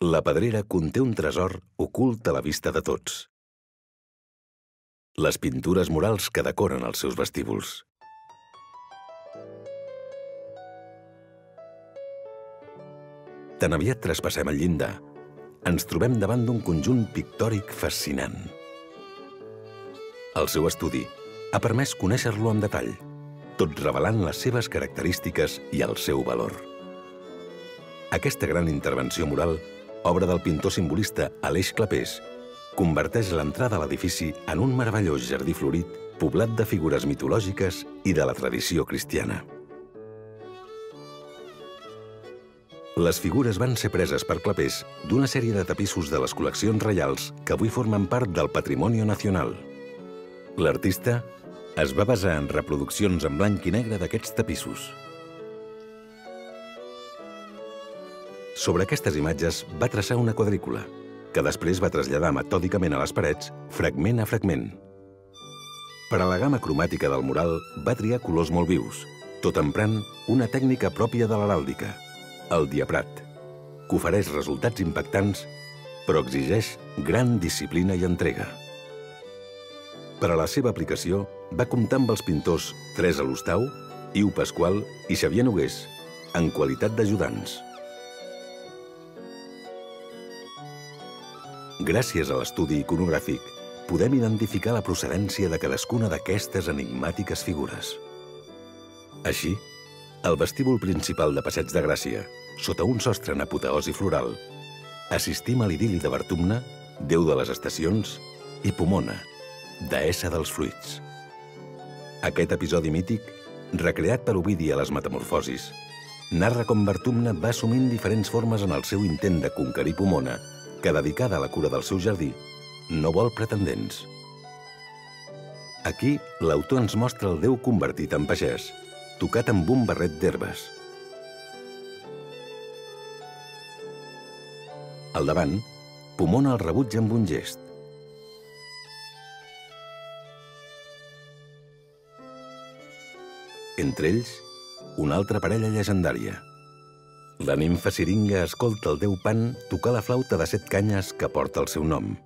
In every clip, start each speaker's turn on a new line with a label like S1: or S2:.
S1: La pedrera conté un tresor ocult a la vista de tots. Les pintures murals que decoren els seus vestíbuls. Tan aviat traspassem el llindar, ens trobem davant d'un conjunt pictòric fascinant. El seu estudi ha permès conèixer-lo en detall, tot revelant les seves característiques i el seu valor. Aquesta gran intervenció mural obra del pintor simbolista Aleix Clapés, converteix l'entrada a l'edifici en un meravellós jardí florit poblat de figures mitològiques i de la tradició cristiana. Les figures van ser preses per Clapés d'una sèrie de tapissos de les col·leccions reials que avui formen part del Patrimoni Nacional. L'artista es va basar en reproduccions en blanc i negre d'aquests tapissos. Sobre aquestes imatges va traçar una quadrícula, que després va traslladar metòdicament a les parets, fragment a fragment. Per a la gamma cromàtica del mural va triar colors molt vius, tot emprant una tècnica pròpia de l'heràldica, el diaprat, que ofereix resultats impactants, però exigeix gran disciplina i entrega. Per a la seva aplicació, va comptar amb els pintors Teresa Lustau, Iu Pasqual i Xavier Nogués, en qualitat d'ajudants. Gràcies a l'estudi iconogràfic, podem identificar la procedència de cadascuna d'aquestes enigmàtiques figures. Així, el vestíbul principal de Passeig de Gràcia, sota un sostre en apoteosi floral, assistim a l'idili de Bertumna, déu de les estacions, i Pomona, deessa dels fruits. Aquest episodi mític, recreat per Ovidi a les Metamorfosis, narra com Bertumna va assumint diferents formes en el seu intent de conquerir Pomona que, dedicada a la cura del seu jardí, no vol pretendents. Aquí, l'autor ens mostra el Déu convertit en pagès, tocat amb un barret d'herbes. Al davant, Pomona el rebutja amb un gest. Entre ells, una altra parella llegendària – la nimfa siringa escolta el déu Pan tocar la flauta de set canyes que porta el seu nom.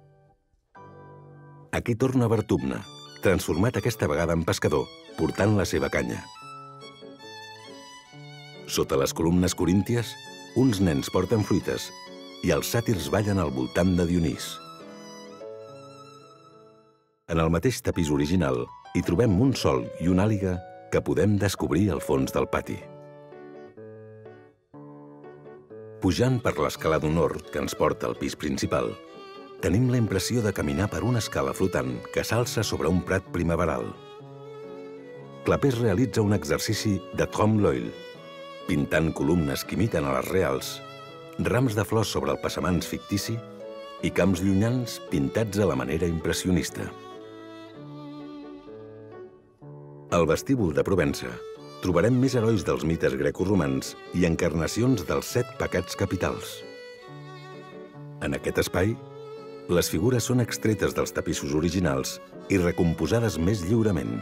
S1: Aquí torna Bertumna, transformat aquesta vegada en pescador, portant la seva canya. Sota les columnes corínties, uns nens porten fruites i els sàtirs ballen al voltant de Dionís. En el mateix tapís original hi trobem un sol i una àliga que podem descobrir al fons del pati. Pujant per l'escala d'honor que ens porta al pis principal, tenim la impressió de caminar per una escala flotant que s'alça sobre un prat primaveral. Clapés realitza un exercici de Tom Loyle, pintant columnes que imiten a les reals, rams de flors sobre el passamans fictici i camps llunyans pintats a la manera impressionista. El vestíbul de Provença trobarem més herois dels mites grecoromans i encarnacions dels set pecats capitals. En aquest espai, les figures són extretes dels tapissos originals i recomposades més lliurement.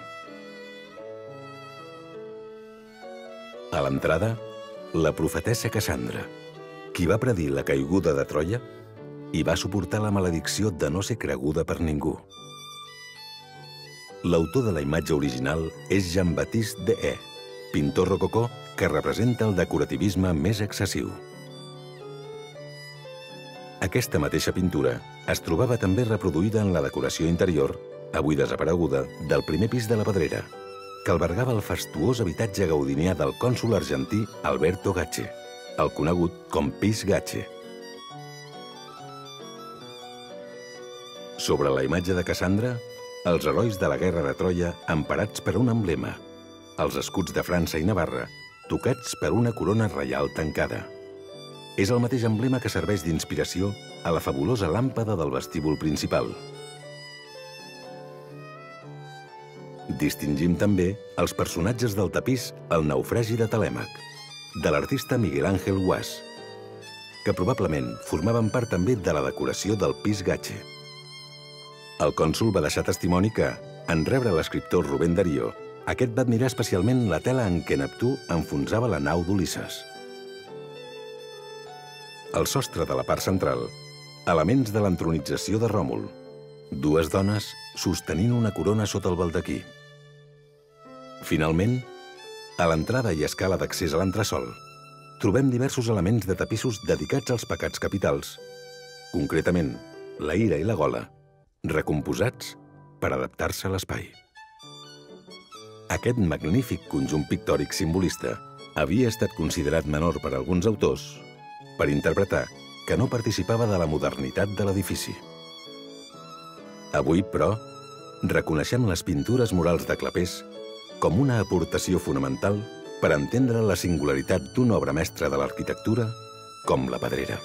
S1: A l'entrada, la profetessa Cassandra, qui va predir la caiguda de Troia i va suportar la maledicció de no ser creguda per ningú. L'autor de la imatge original és Jean-Baptiste de E, pintor rococó que representa el decorativisme més excessiu. Aquesta mateixa pintura es trobava també reproduïda en la decoració interior, avui desapareguda, del primer pis de la Pedrera, que albergava el fastuós habitatge gaudinià del cònsul argentí Alberto Gatche, el conegut com Pis Gatche. Sobre la imatge de Cassandra, els herois de la guerra de Troia emparats per un emblema – els escuts de França i Navarra, tocats per una corona reial tancada. És el mateix emblema que serveix d'inspiració a la fabulosa làmpada del vestíbul principal. Distingim també els personatges del tapís El naufragi de Telèmac, de l'artista Miguel Ángel Guas, que probablement formaven part també de la decoració del pis Gatxe. El cònsul va deixar testimoni que, en rebre l'escriptor Rubén Darío, aquest va admirar especialment la tela en què Neptú enfonsava la nau d'Ulisses. al sostre de la part central, elements de l'entronització de Ròmul. Dues dones sostenint una corona sota el baldaquí. Finalment, a l'entrada i escala d'accés a l'entresol, trobem diversos elements de tapissos dedicats als pecats capitals, concretament la ira i la gola, recomposats per adaptar-se a l'espai. Aquest magnífic conjunt pictòric simbolista havia estat considerat menor per alguns autors per interpretar que no participava de la modernitat de l'edifici. Avui, però, reconeixem les pintures murals de Clapés com una aportació fonamental per entendre la singularitat d'una obra mestra de l'arquitectura com la Pedrera.